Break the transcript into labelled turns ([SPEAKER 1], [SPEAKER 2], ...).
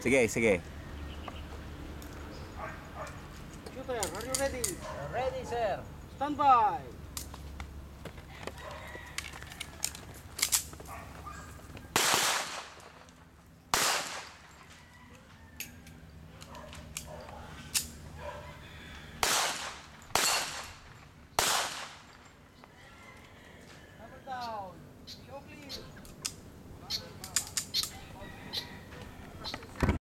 [SPEAKER 1] Sige, sige.
[SPEAKER 2] Shooter, are you ready?
[SPEAKER 3] Ready, sir.
[SPEAKER 2] Stand by. Double down.